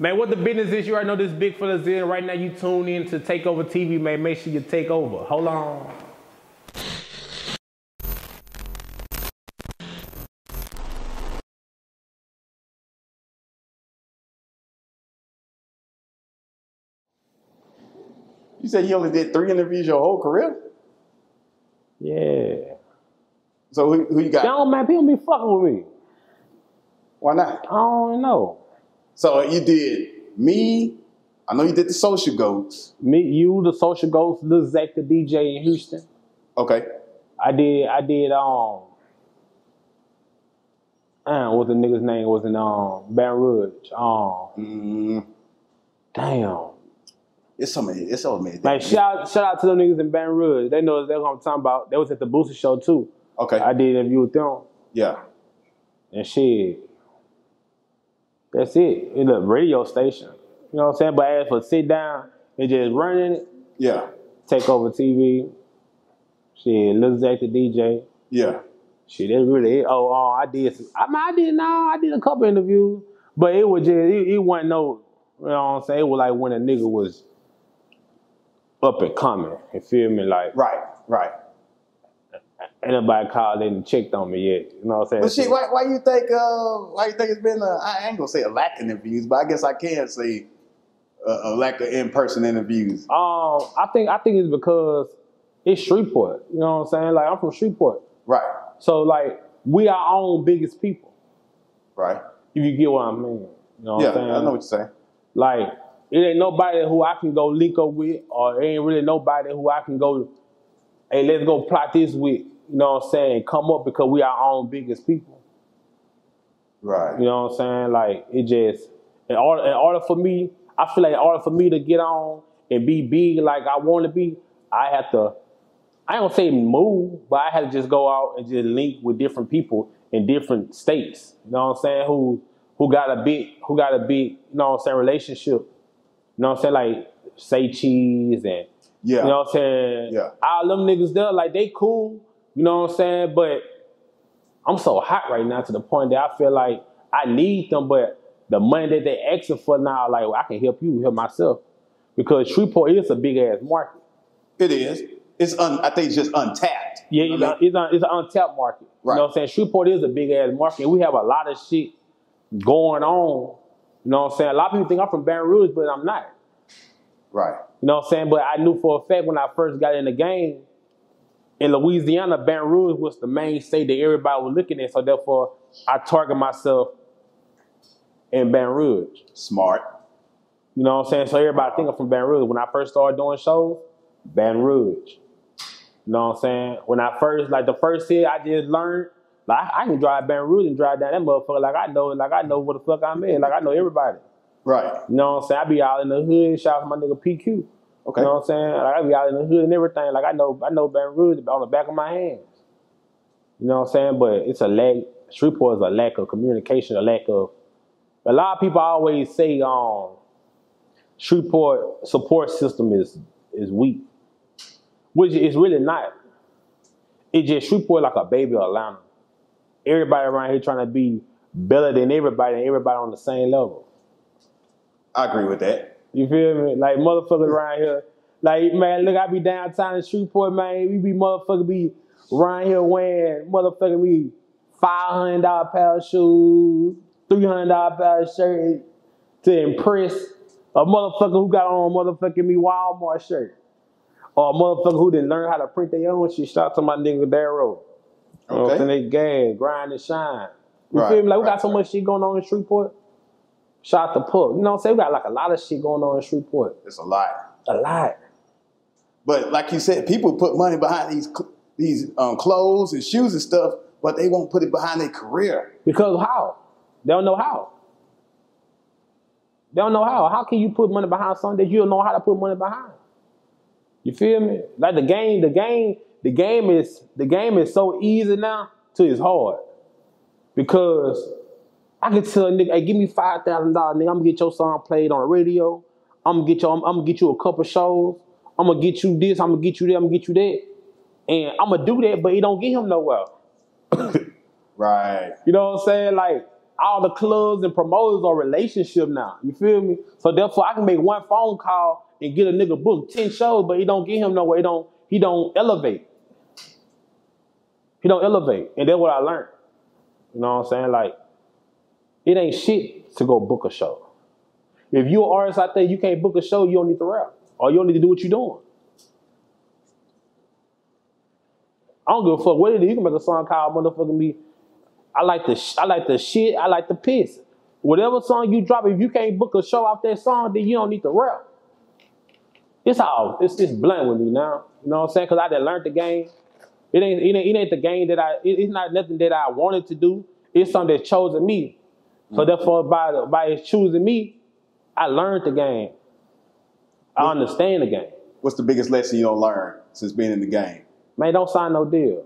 Man, what the business is, you already know this Big Fella Zil. Right now, you tune in to Takeover TV, man. Make sure you take over. Hold on. You said you only did three interviews your whole career? Yeah. So who, who you got? Yo, man, people be fucking with me. Why not? I don't know. So you did me. I know you did the social goats. Me, you, the social ghost, Lil Zach, the DJ in Houston. Okay. I did, I did, um, uh, what the nigga's name was in um Baton Rouge. Um, Mm, damn. it's so many. It's so many. Like shout shout out to them niggas in Baton Rouge. They know that's what I'm talking about. They was at the Booster Show too. Okay. I did an interview with them yeah. and shit. That's it. In the radio station. You know what I'm saying? But as for sit down and just running it, Yeah. Takeover TV. Shit, Lil Zach the DJ. Yeah. Shit, that's really it. Oh, oh, I did. Some, I mean, I did. No, I did a couple interviews, but it was just it, it wasn't no. You know what I'm saying? It was like when a nigga was up and coming. You feel me? Like Right. Right. Ain't nobody called in and checked on me yet. You know what I'm saying? But shit, why, why you think? Uh, why you think it's been? A, I ain't gonna say a lack of interviews, but I guess I can say a, a lack of in-person interviews. Um, I think I think it's because it's Shreveport. You know what I'm saying? Like I'm from Shreveport, Right. so like we our own biggest people. Right. If you get what I mean. You know what Yeah. I'm saying? I know what you're saying. Like, it ain't nobody who I can go link up with, or it ain't really nobody who I can go, hey, let's go plot this with, you know what I'm saying, come up because we our own biggest people. Right. You know what I'm saying? Like, it just, in order, in order for me, I feel like in order for me to get on and be big like I want to be, I have to, I gonna say move, but I have to just go out and just link with different people in different states. You know what I'm saying? Who who got a big, who got a big, you know what I'm saying, relationship. You know what I'm saying? Like say cheese and Yeah. you know what I'm saying? Yeah. All them niggas there, like they cool, you know what I'm saying? But I'm so hot right now to the point that I feel like I need them, but the money that they asking for now, like I can help you help myself. Because Shreveport is a big ass market. It is. It's un, I think it's just untapped. Yeah, You it's, know a, I mean? it's, a, it's an untapped market. Right. You know what I'm saying? Shreveport is a big ass market. And we have a lot of shit going on. You know what I'm saying? A lot of people think I'm from Baton Rouge, but I'm not. Right. You know what I'm saying? But I knew for a fact when I first got in the game, in Louisiana, Baton Rouge was the main state that everybody was looking at. So therefore, I target myself in Baton Rouge. Smart. You know what I'm saying? So everybody think I'm from Baton Rouge. When I first started doing shows, Baton Rouge. You know what I'm saying? When I first, like the first hit, I just learned, like I can drive Baton Rouge and drive down that motherfucker like I know, like I know what the fuck I'm in. Like I know everybody. Right. You know what I'm saying? I be out in the hood, shout out to my nigga PQ. Okay. You know what I'm saying? Like I be out in the hood and everything. Like I know, I know Baton Rouge on the back of my hands. You know what I'm saying? But it's a lack. Shreveport is a lack of communication, a lack of. A lot of people always say, um, Shreveport support system is is weak, which is really not. It's just Shreveport like a baby Atlanta. Everybody around here trying to be better than everybody, and everybody on the same level. I agree with that. You feel me? Like motherfuckers around here. Like man, look, I be downtown in Shreveport, man. We be motherfucker be around here wearing motherfucker be five hundred dollar pair of shoes, three hundred dollar pair of shirt to impress a motherfucker who got on a motherfucking me Walmart shirt. Or a motherfucker who didn't learn how to print their own shit. Shout out to my nigga Darrow. You know Okay. saying? They gas, grind and shine. You Right, feel me? Like we right, got so right. much shit going on in Shreveport. Shout the Puck. You know what I'm saying? We got like a lot of shit going on in Shreveport. It's a lot. A lot. But like you said, people put money behind these these um, clothes and shoes and stuff, but they won't put it behind their career. Because how? They don't know how. They don't know how. How can you put money behind something that you don't know how to put money behind? You feel me? Like the game, the game, the game is the game is so easy now to it's hard. Because I can tell a nigga, hey, give me five thousand dollars, nigga. I'm gonna get your song played on the radio. I'm gonna get you, I'm, I'm gonna get you a couple shows. I'm gonna get you this, I'm gonna get you that, I'm gonna get you that. And I'm gonna do that, but it don't get him nowhere. Right. You know what I'm saying? Like, all the clubs and promoters are relationship now. You feel me? So therefore, I can make one phone call and get a nigga book ten shows, but he don't get him nowhere. He don't. He don't elevate. He don't elevate, and that's what I learned. You know what I'm saying? Like, it ain't shit to go book a show. If you're an artist out there, you can't book a show, you don't need to rap. Or you don't need to do what you're doing. I don't give a fuck what it is. You can make a song called motherfucking me. I like the sh- I like the shit. I like the piss. Whatever song you drop, if you can't book a show off that song, then you don't need to rap. It's all it's it's blunt with me now. You know what I'm saying? Cause I done learned the game. It ain't it ain't, it ain't the game that I. It, it's not nothing that I wanted to do. It's something that's chosen me. So therefore, by by choosing me, I learned the game. I understand the game. What's the biggest lesson you don't learn since being in the game? Man, don't sign no deal.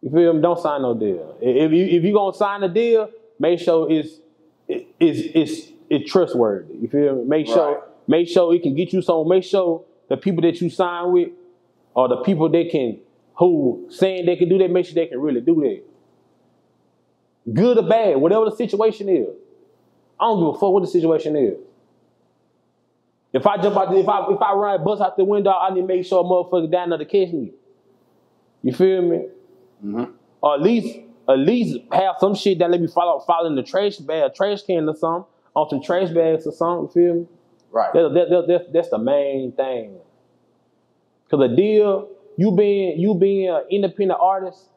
You feel me? Don't sign no deal. If you if you gonna sign a deal, make sure it's it- it's it's it's trustworthy. You feel me? Make sure Right. make sure it can get you some. Make sure the people that you sign with or the people that can who saying they can do that, make sure they can really do that. Good or bad, whatever the situation is. I don't give a fuck what the situation is. If I jump out, the, if I if I run bust out the window, I need to make sure a motherfucker down there to catch me. You feel me? Mhm. Or at least at least have some shit that let me follow fall in the trash bag, trash can or something, on some trash bags or something. You feel me? Right. That, that, that, that- that's the main thing. Cause the deal, you being you being an independent artist,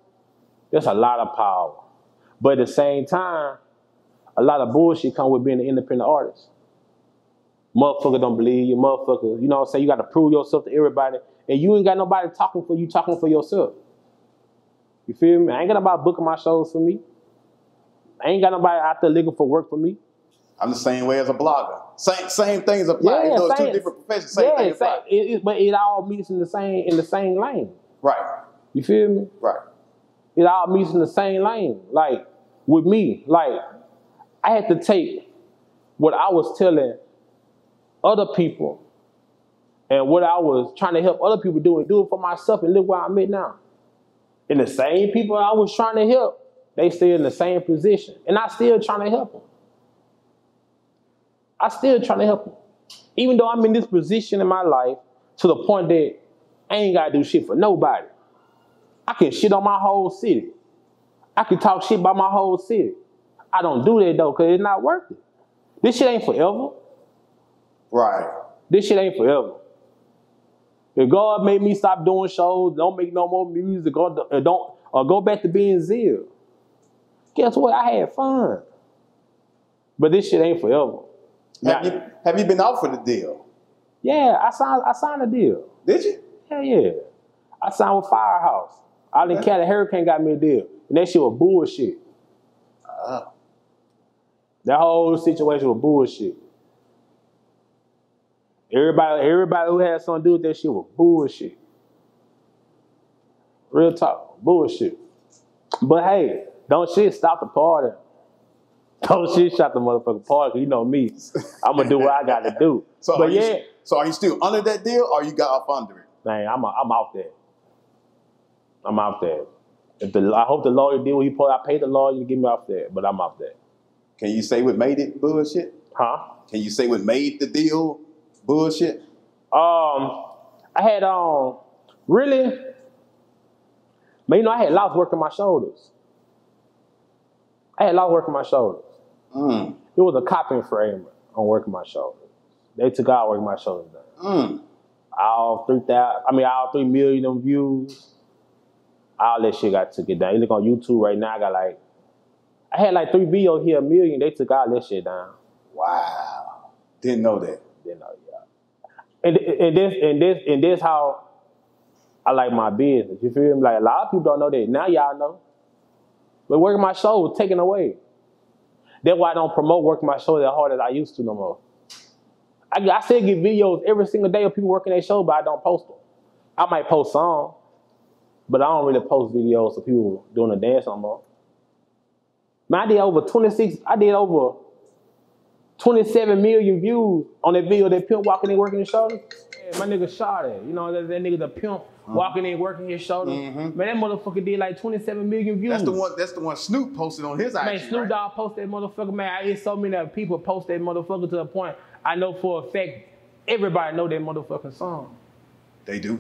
there's a lot of power. But at the same time, a lot of bullshit come with being an independent artist. Motherfucker don't believe you, motherfucker. You know what I'm saying? You gotta prove yourself to everybody. And you ain't got nobody talking for you, talking for yourself. You feel me? I ain't got nobody booking my shows for me. I ain't got nobody out there looking for work for me. I'm the same way as a blogger. Same same things apply. Yeah, you know, it's two same- different professions. Same yeah, thing same, apply. it, it- but it all meets in the same in the same lane. Right. You feel me? Right. It all meets in the same lane. Like with me, like I had to take what I was telling other people and what I was trying to help other people do and do it for myself and look where I'm at now. And the same people I was trying to help, they still in the same position. And I still trying to help them. I still trying to help them. Even though I'm in this position in my life to the point that I ain't gotta do shit for nobody. I can shit on my whole city. I can talk shit about my whole city. I don't do that though, because it's not worth it. This shit ain't forever. Right. This shit ain't forever. If God made me stop doing shows, don't make no more music, or don't or go back to being Zil. Guess what? I had fun. But this shit ain't forever. Have Now- you have you been offered a deal? yeah, I signed I signed a deal. Did you? Hell yeah. I signed with Firehouse. Out in. Cali, Hurricane got me a deal. And that shit was bullshit. Uh, That whole situation was bullshit. Everybody, everybody who had something to do with that shit was bullshit. Real talk, bullshit. But hey, don't shit stop the party. Don't shit stop the motherfucking party. You know me. I'm gonna do what I got to do. so but you, yeah, so are you still under that deal or you got off under it? man, I'm I'm out there. I'm out there. If the I hope the lawyer did what he put. I paid the lawyer to get me off there, but I'm off there. Can you say what made it bullshit? Huh? Can you say what made the deal bullshit? Um, I had um really, man, you know, I had lots of work on my shoulders. I had a lot of work on my shoulders. Mm. It was a copying frame on working my shoulders. They took out working my shoulders down. Mm. All three thousand, I mean, all three million views. All that shit got took it down. You look on YouTube right now, I got like, I had like three videos here, a million. They took all that shit down. Wow. Didn't know that. You know, yeah. And and this and this and this how I like my business. You feel me? Like a lot of people don't know that. Now y'all know. But working my show was taken away. That's why I don't promote working my show that hard as I used to no more. I, I still get videos every single day of people working their show, but I don't post them. I might post some, but I don't really post videos of people doing a dance no more. Man, I did over 26, I did over 27 million views on that video that pimp walking and working his show. Yeah, my nigga shot it. You know, that, that nigga the pimp walking in, working his shoulder. Mm-hmm. Man, that motherfucker did like 27 million views. That's the one. That's the one Snoop posted on his Man, IG. Snoop right? Dogg posted that motherfucker. Man, I it's so many other people post that motherfucker to the point I know for a fact everybody know that motherfucking song. They do.